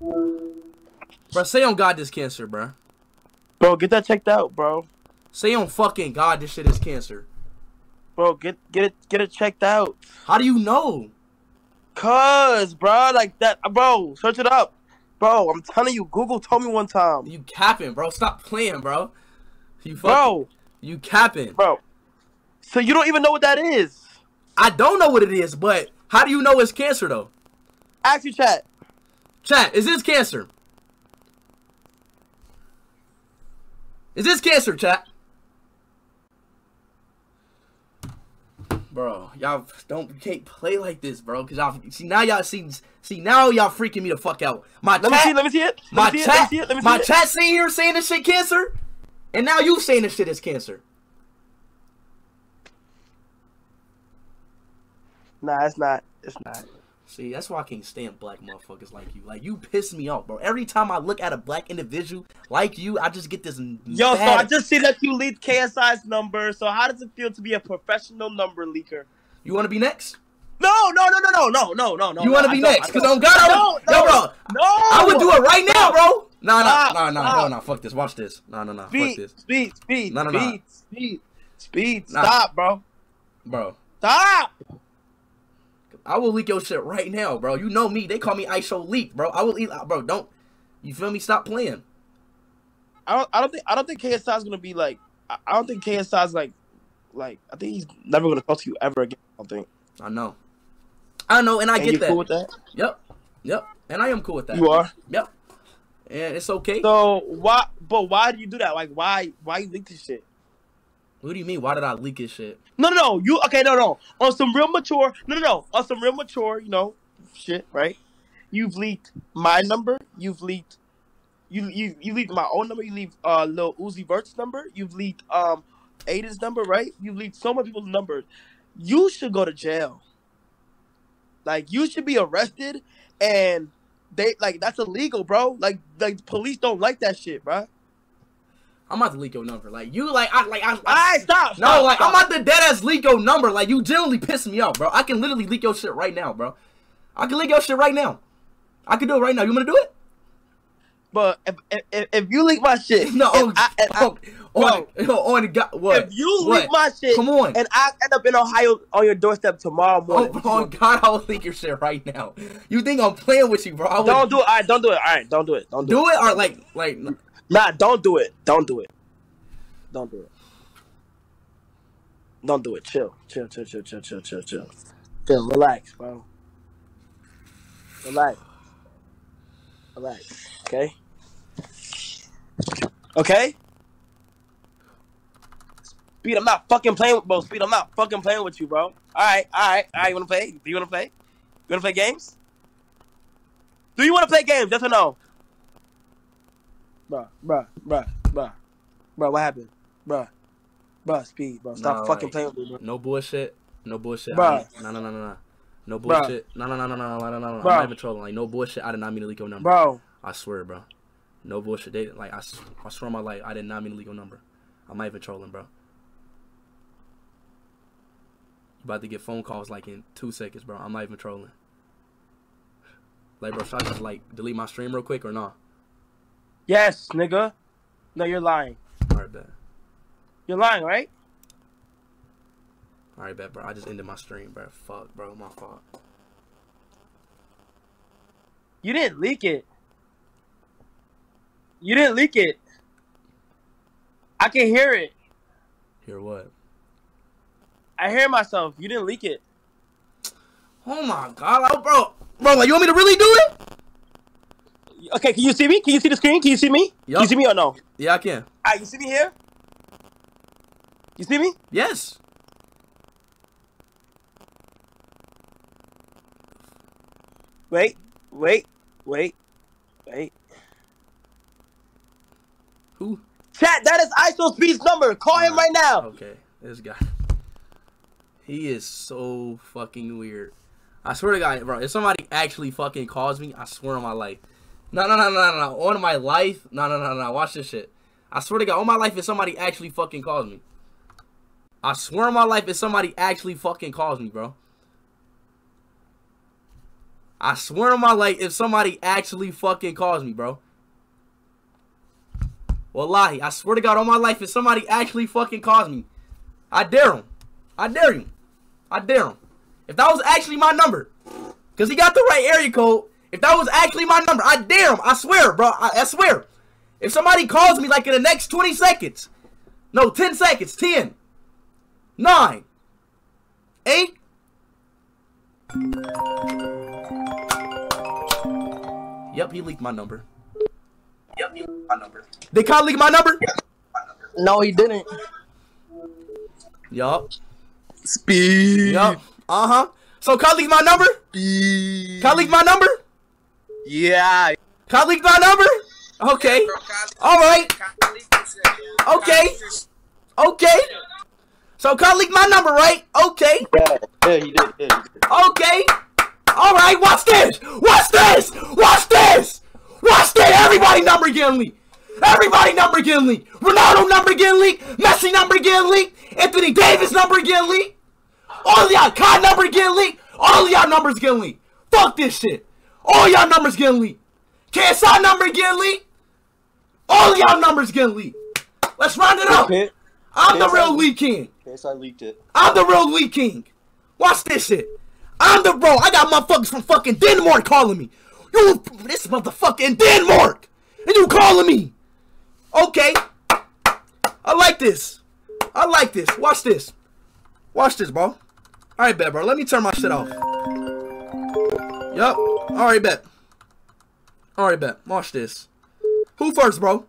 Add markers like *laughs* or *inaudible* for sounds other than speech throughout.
Bro, say on God this cancer, bro. Bro, get that checked out, bro. Say on fucking God this shit is cancer. Bro, get get it get it checked out. How do you know? Cause, bro, like that, bro. Search it up, bro. I'm telling you, Google told me one time, You capping, bro. Stop playing, bro. You fucking, bro, You capping. bro. So you don't even know what that is? I don't know what it is, but how do you know it's cancer though? Ask your chat. Chat, is this cancer? Is this cancer, chat? Bro, y'all don't can't play like this, bro. Cause y'all see now y'all see see now y'all freaking me the fuck out. My Let me chat, see. Let me see it. Let my see chat, it. Let me see it. Let me see my it. chat sitting here saying this shit cancer, and now you saying this shit is cancer. Nah, it's not. It's not. See, that's why I can't stand black motherfuckers like you. Like you piss me off, bro. Every time I look at a black individual like you, I just get this. Yo, so I just see that you leaked KSI's number. So how does it feel to be a professional number leaker? You want to be next? No, no, no, no, no, no, no, no, no. You want to be next? I Cause don't. on God, I No, would, no, yo, bro, No, I would do it right now, bro. No, no, no, no, no, no. Fuck this. Watch this. No, no, no. Fuck this, speed, speed, No, no, no. speed, speed, speed. Stop, bro. bro. Stop. I will leak your shit right now, bro. You know me. They call me ISO leak, bro. I will eat, uh, bro. Don't. You feel me? Stop playing. I don't. I don't think. I don't think KSI's gonna be like. I don't think KSI's like. Like I think he's never gonna talk to you ever again. I don't think. I know. I know, and I And get that. cool with that? Yep, yep. And I am cool with that. You are. Yep. And it's okay. So why? But why do you do that? Like why? Why you leak this shit? What do you mean? Why did I leak his shit? No, no, no. You okay? No, no. On some real mature. No, no, no. On some real mature. You know, shit. Right? You've leaked my number. You've leaked. You you you leaked my own number. You leaked uh Lil Uzi Vert's number. You've leaked um Adin's number. Right? You've leaked so many people's numbers. You should go to jail. Like you should be arrested, and they like that's illegal, bro. Like like police don't like that shit, bro. I'm about to leak your number. Like you, like I, like I. I Alright, stop. no, like stop. I'm about to dead ass leak your number. Like you generally piss me off, bro. I can literally leak your shit right now, bro. I can leak your shit right now. I can do it right now. You want to do it? But if, if, if you leak my shit, *laughs* No, if I, if *laughs* oh, I- oh, oh on, on, on God, what? if you What? leak my shit, Come on. and I end up in Ohio on your doorstep tomorrow Oh, morning, oh, on God, I will leak your shit right now. You think I'm playing with you, bro? Would don't do it. All right, don't do it. All right, don't do it. Don't do, do it or like, like, it. Nah, don't do it. Don't do it. Don't do it. Don't do it. Chill. Chill, chill, chill, chill, chill, chill, chill. Chill. Relax, bro. Relax. Relax. Okay? Okay? Speed, I'm not fucking playing with bro. Speed, I'm not fucking playing with you, bro. Alright, alright, alright, you wanna play? Do you wanna play? You wanna play games? Do you wanna play games? Yes or no? bruh, bruh, bruh, bruh, bruh. What happened, bruh? Bruh, speed, bro. Stop nah, fucking like, playing with me, bro. No bullshit. No bullshit. Bruh. No, no, no, no, no. No bullshit. No, no, no, no, no, no, no, no. I'm not even trolling. Like, no bullshit. I did not mean to leak your number. Bro. I swear, bro. No bullshit. They, like, I, I swear on my life, I did not mean to leak your number. I'm not even trolling, bro. You about to get phone calls, like, in two seconds, bro. I'm not even trolling. Like, bro, should I just, like, delete my stream real quick or not? Nah? Yes, nigga. No, you're lying. All right, bet. You're lying, right? All right, bet, bro. I just ended my stream, bro. Fuck, bro. My fault. You didn't leak it. You didn't leak it. I can hear it. Hear what? I hear myself. You didn't leak it. Oh my god, oh, bro. Bro, like, you want me to really do it? Okay, can you see me? Can you see the screen? Can you see me? Can you see me or no? Yeah, I can. Alright, you see me here? You see me? Yes. Wait, wait, wait, wait. Who? Chat, that is IShowSpeed's number. Call him right now. Okay, this guy. He is so fucking weird. I swear to God, bro, if somebody actually fucking calls me, I swear on my life. No, no, no, no, no. On my life. No, no, no, no. Watch this shit. I swear to God, on my life, if somebody actually fucking calls me. I swear on my life, if somebody actually fucking calls me, bro. I swear on my life, if somebody actually fucking calls me, bro. Wallahi, I swear to God on my life, if somebody actually fucking calls me, I dare him. I dare you. I dare him. If that was actually my number, because he got the right area code, if that was actually my number, I dare him. I swear, bro. I, I swear. If somebody calls me like in the next 20 seconds, no, 10 seconds, 10, 9, 8, Yep, he leaked my number. Yep, he leaked my number. Did Kyle leak my number? No, he didn't. Yup. Speed. Yup. Uh huh. So Kyle leaked my number? Speed. Kyle leaked my number? Yeah. Kyle leaked my number? Okay. All right. Okay. Okay. So Kyle leaked my number, right? Okay. Yeah, yeah, he did. Yeah, he did. Okay. All right. Watch this. Watch this. Watch this. Watch this. Everybody number getting leaked. Everybody number getting leaked. Ronaldo number getting leaked. Messi number getting leaked. Anthony Davis number getting leaked. All y'all Kai number getting leaked. All y'all numbers getting leaked. Fuck this shit. All y'all numbers getting leaked. KSI number getting leaked. All y'all numbers getting leaked. Let's round it up. I'm the real leak king. KSI leaked it. I'm the real leak king. Watch this shit. I'm the bro. I got motherfuckers from fucking Denmark calling me. You this motherfucker in Denmark. And you calling me. Okay. I like this. I like this. Watch this. Watch this, bro. Alright, bet, bro. Let me turn my shit off. Yup. Alright, bet. Alright, bet. Watch this. Who first, bro?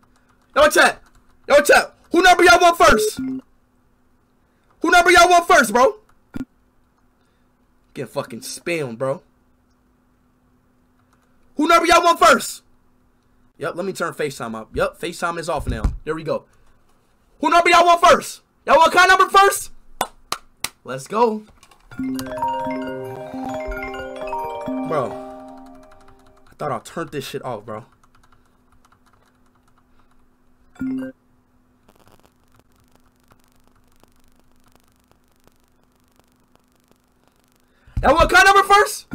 Yo, chat. Yo, chat. Who number y'all want first? Who number y'all want first, bro? Get fucking spammed, bro. Who number y'all want first? Yep, let me turn FaceTime up. Yep, FaceTime is off now. There we go. Who number y'all want first? Y'all want kind number first? Let's go. Bro. Thought I turned this shit off, bro. Y'all want kind number first?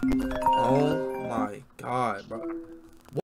Oh my god, bro.